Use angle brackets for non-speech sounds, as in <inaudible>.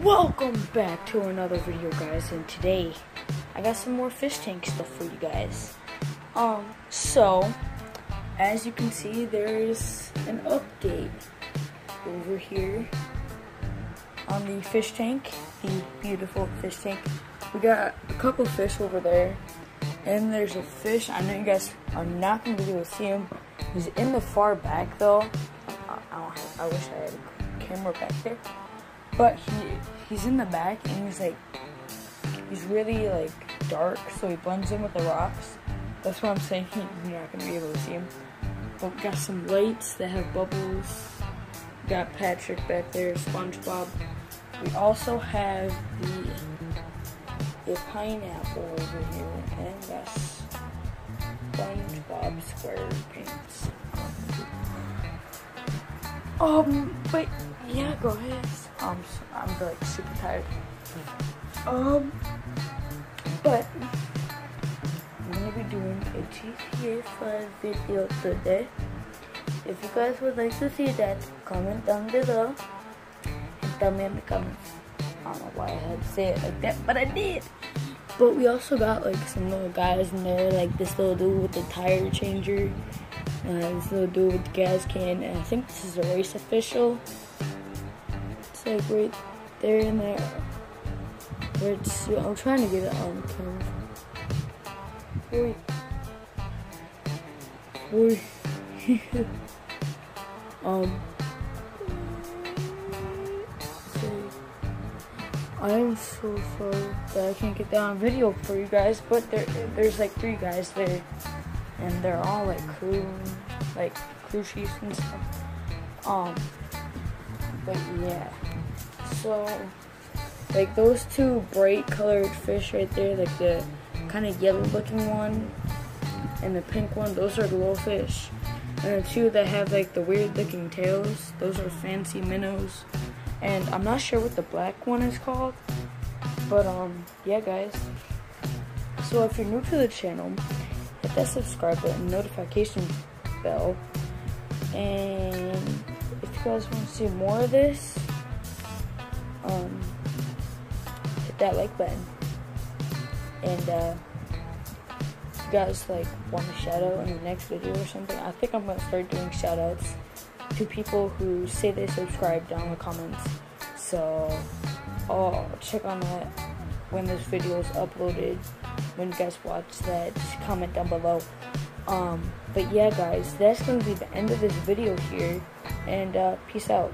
Welcome back to another video guys and today I got some more fish tank stuff for you guys. Um so as you can see there's an update over here on the fish tank, the beautiful fish tank. We got a couple fish over there and there's a fish, I know you guys are not going to be able to see him. He's in the far back though. I, I, I wish I had a camera back there. But he he's in the back and he's like he's really like dark, so he blends in with the rocks. That's what I'm saying. He, You're not gonna be able to see him. But got some lights that have bubbles. Got Patrick back there, SpongeBob. We also have the the pineapple over here, and that's SpongeBob SquarePants. Um, but yeah, go ahead. Um, I'm like super tired. Um, but I'm gonna be doing a GTA 5 video today. If you guys would like to see that, comment down below and tell me in the comments. I don't know why I had to say it like that, but I did. But we also got like some little guys in there, like this little dude with the tire changer uh, this little dude with the gas can, and I think this is a race official. It's like right there in there. Where it's, I'm trying to get it on camera. Boy. Boy. <laughs> um. I am so sorry that I can't get that on video for you guys, but there, there's like three guys there and they're all like crew, like crew chiefs and stuff. Um, but yeah, so like those two bright colored fish right there, like the kind of yellow looking one and the pink one, those are glow fish. And the two that have like the weird looking tails, those are fancy minnows. And I'm not sure what the black one is called, but um, yeah guys. So if you're new to the channel, hit that subscribe button, notification bell, and if you guys want to see more of this, um, hit that like button. And uh, if you guys like want a shout out in the next video or something, I think I'm gonna start doing shout outs to people who say they subscribe down in the comments. So I'll check on that when this video is uploaded when you guys watch that just comment down below um but yeah guys that's gonna be the end of this video here and uh peace out